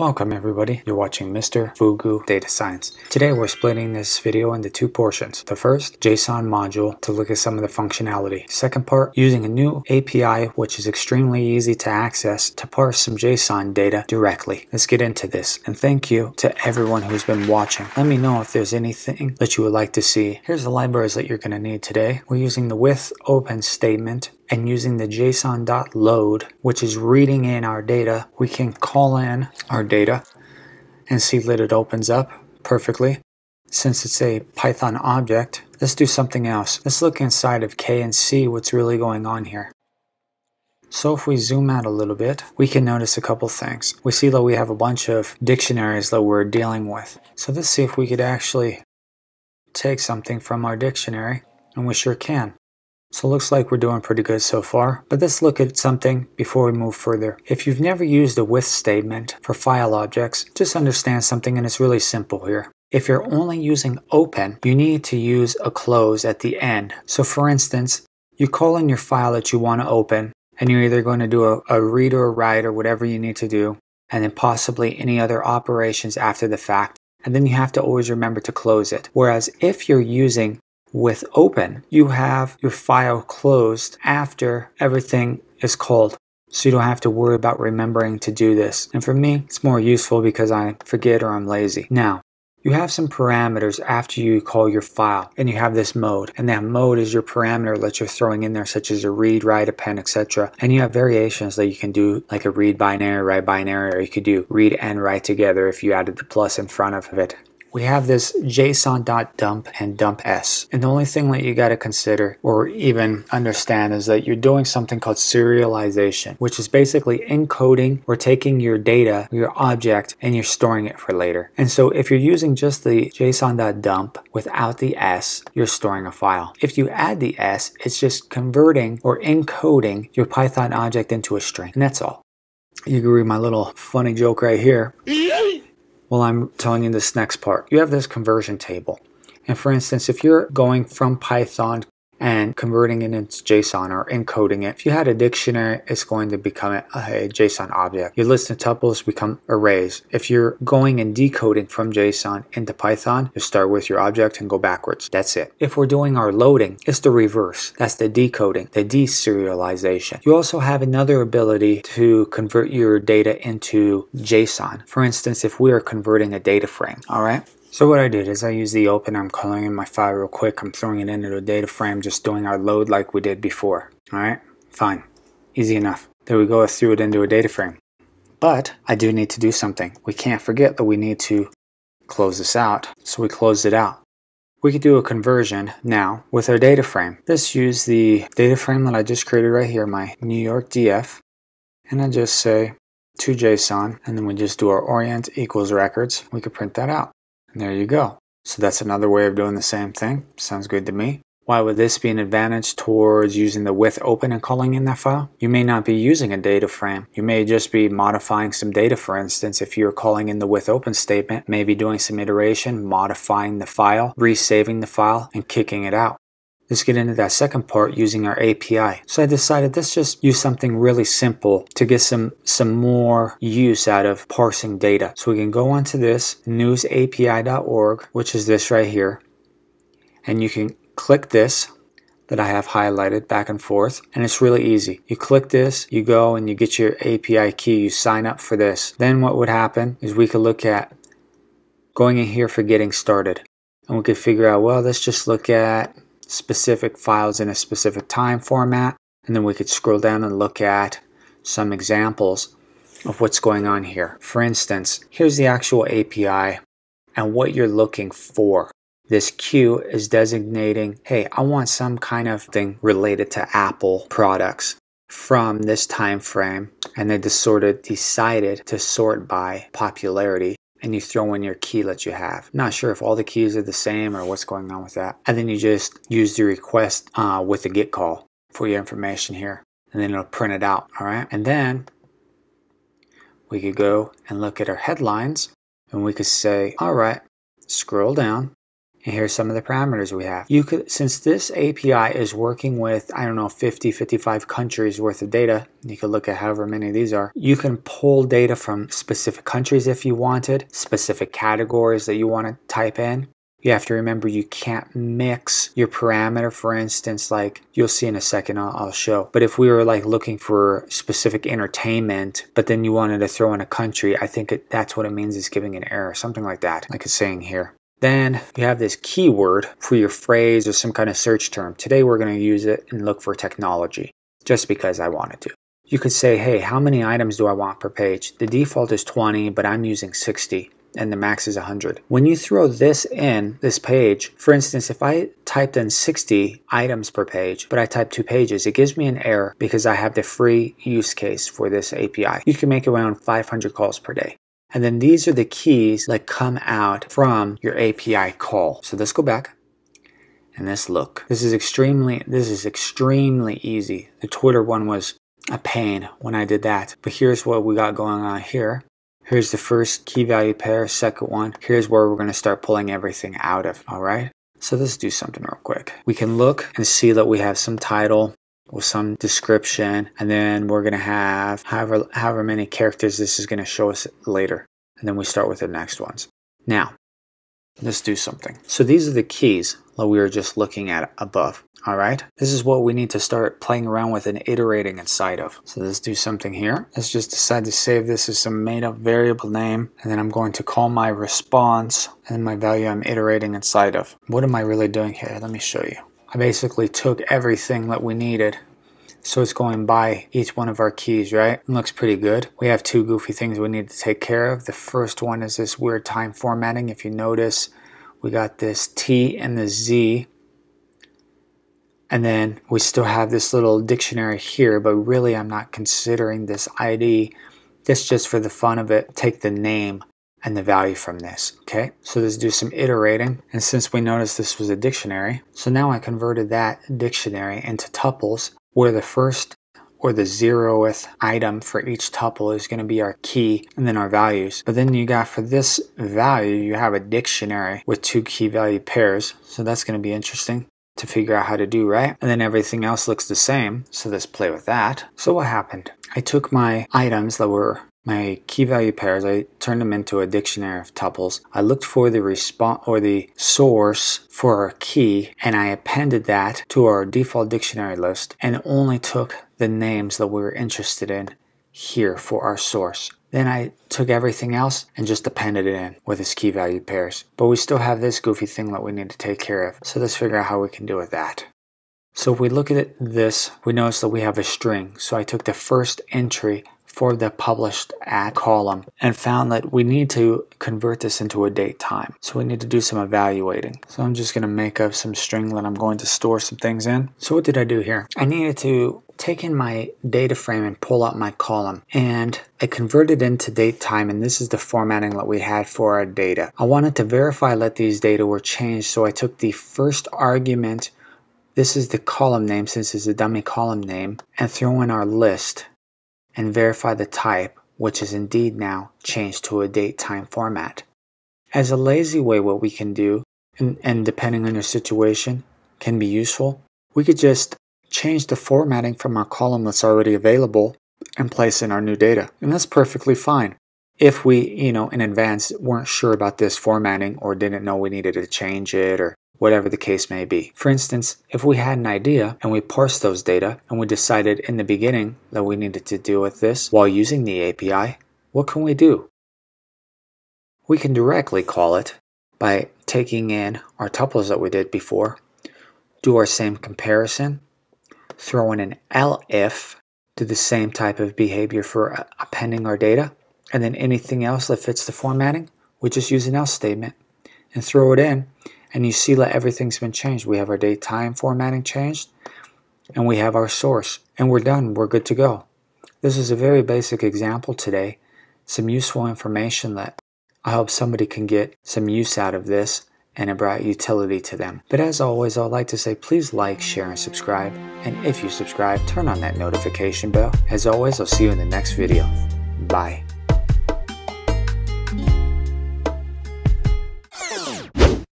Welcome everybody, you're watching Mr. Fugu Data Science. Today we're splitting this video into two portions. The first, JSON module to look at some of the functionality. Second part, using a new API which is extremely easy to access to parse some JSON data directly. Let's get into this. And thank you to everyone who's been watching. Let me know if there's anything that you would like to see. Here's the libraries that you're going to need today. We're using the with open statement and using the json.load, which is reading in our data, we can call in our data and see that it opens up perfectly. Since it's a Python object, let's do something else. Let's look inside of K and see what's really going on here. So if we zoom out a little bit, we can notice a couple things. We see that we have a bunch of dictionaries that we're dealing with. So let's see if we could actually take something from our dictionary, and we sure can. So it looks like we're doing pretty good so far, but let's look at something before we move further. If you've never used a with statement for file objects, just understand something and it's really simple here. If you're only using open, you need to use a close at the end. So for instance, you call in your file that you want to open, and you're either going to do a, a read or a write or whatever you need to do, and then possibly any other operations after the fact. And then you have to always remember to close it. Whereas if you're using with open, you have your file closed after everything is called. So you don't have to worry about remembering to do this. And for me, it's more useful because I forget or I'm lazy. Now, you have some parameters after you call your file and you have this mode and that mode is your parameter that you're throwing in there such as a read, write, append, etc. And you have variations that you can do like a read binary, write binary, or you could do read and write together if you added the plus in front of it we have this json.dump and dump s. And the only thing that you got to consider or even understand is that you're doing something called serialization, which is basically encoding or taking your data, your object, and you're storing it for later. And so if you're using just the json.dump without the s, you're storing a file. If you add the s, it's just converting or encoding your Python object into a string. And that's all. You can read my little funny joke right here. Well, I'm telling you this next part. You have this conversion table. And for instance, if you're going from Python and converting it into JSON or encoding it. If you had a dictionary, it's going to become a, a, JSON object. Your list of tuples become arrays. If you're going and decoding from JSON into Python, you start with your object and go backwards. That's it. If we're doing our loading, it's the reverse. That's the decoding, the deserialization. You also have another ability to convert your data into JSON. For instance, if we are converting a data frame, all right? So what I did is I used the open, I'm calling in my file real quick, I'm throwing it into a data frame, just doing our load like we did before. Alright, fine, easy enough. There we go, I threw it into a data frame. But I do need to do something. We can't forget that we need to close this out. So we closed it out. We could do a conversion now with our data frame. Let's use the data frame that I just created right here, my New York DF. And I just say to JSON, and then we just do our orient equals records. We could print that out. And there you go. So that's another way of doing the same thing. Sounds good to me. Why would this be an advantage towards using the with open and calling in that file? You may not be using a data frame. You may just be modifying some data, for instance, if you're calling in the with open statement, maybe doing some iteration, modifying the file, resaving the file, and kicking it out. Let's get into that second part using our API. So I decided let's just use something really simple to get some, some more use out of parsing data. So we can go onto this newsapi.org, which is this right here. And you can click this that I have highlighted back and forth and it's really easy. You click this, you go and you get your API key, you sign up for this. Then what would happen is we could look at going in here for getting started and we could figure out well let's just look at specific files in a specific time format. And then we could scroll down and look at some examples of what's going on here. For instance, here's the actual API and what you're looking for. This queue is designating, hey, I want some kind of thing related to Apple products from this time frame and they just sort of decided to sort by popularity and you throw in your key that you have. Not sure if all the keys are the same or what's going on with that. And then you just use the request uh, with the get call for your information here. And then it'll print it out, all right? And then we could go and look at our headlines and we could say, all right, scroll down And here's some of the parameters we have. You could, since this API is working with, I don't know, 50, 55 countries worth of data, you could look at however many of these are, you can pull data from specific countries if you wanted, specific categories that you want to type in. You have to remember you can't mix your parameter, for instance, like you'll see in a second, I'll, I'll, show. But if we were like looking for specific entertainment, but then you wanted to throw in a country, I think it, that's what it means is giving an error, something like that, like it's saying here. Then you have this keyword for your phrase or some kind of search term. Today we're going to use it and look for technology just because I wanted to. You could say, hey, how many items do I want per page? The default is 20, but I'm using 60 and the max is 100. When you throw this in, this page, for instance, if I typed in 60 items per page, but I type two pages, it gives me an error because I have the free use case for this API. You can make around 500 calls per day. And then these are the keys that come out from your API call. So let's go back and let's look. This is extremely, this is extremely easy. The Twitter one was a pain when I did that. But here's what we got going on here. Here's the first key value pair, second one. Here's where we're going to start pulling everything out of, all right? So let's do something real quick. We can look and see that we have some title with some description, and then we're going to have however, however many characters this is going to show us later. And then we start with the next ones. Now, let's do something. So these are the keys that we were just looking at above. All right, this is what we need to start playing around with and iterating inside of. So let's do something here. Let's just decide to save this as some made up variable name. And then I'm going to call my response and my value I'm iterating inside of. What am I really doing here? Let me show you. I basically took everything that we needed so it's going by each one of our keys, right? It looks pretty good. We have two goofy things we need to take care of. The first one is this weird time formatting. If you notice, we got this T and the Z and then we still have this little dictionary here, but really I'm not considering this ID. This just for the fun of it, take the name and the value from this, okay? So let's do some iterating. And since we noticed this was a dictionary, so now I converted that dictionary into tuples where the first or the zeroth item for each tuple is going to be our key and then our values. But then you got for this value, you have a dictionary with two key value pairs. So that's going to be interesting to figure out how to do, right? And then everything else looks the same. So let's play with that. So what happened? I took my items that were my key value pairs, I turned them into a dictionary of tuples. I looked for the response or the source for our key and I appended that to our default dictionary list and only took the names that we were interested in here for our source. Then I took everything else and just appended it in with its key value pairs. But we still have this goofy thing that we need to take care of. So let's figure out how we can do with that. So if we look at this, we notice that we have a string. So I took the first entry for the published at column and found that we need to convert this into a date time. So we need to do some evaluating. So I'm just going to make up some string that I'm going to store some things in. So what did I do here? I needed to take in my data frame and pull out my column and I converted it into date time and this is the formatting that we had for our data. I wanted to verify that these data were changed so I took the first argument this is the column name since it's a dummy column name and throw in our list and verify the type which is indeed now changed to a date time format. As a lazy way what we can do and, and depending on your situation can be useful we could just change the formatting from our column that's already available and place in our new data. And that's perfectly fine. If we, you know, in advance weren't sure about this formatting or didn't know we needed to change it or whatever the case may be. For instance, if we had an idea and we parsed those data and we decided in the beginning that we needed to deal with this while using the API, what can we do? We can directly call it by taking in our tuples that we did before, do our same comparison, throw in an elif, do the same type of behavior for appending our data, and then anything else that fits the formatting, we just use an else statement and throw it in, and you see that everything's been changed. We have our date time formatting changed, and we have our source, and we're done. We're good to go. This is a very basic example today, some useful information that I hope somebody can get some use out of this and a bright utility to them. But as always, I'd like to say please like, share, and subscribe. And if you subscribe, turn on that notification bell. As always, I'll see you in the next video. Bye.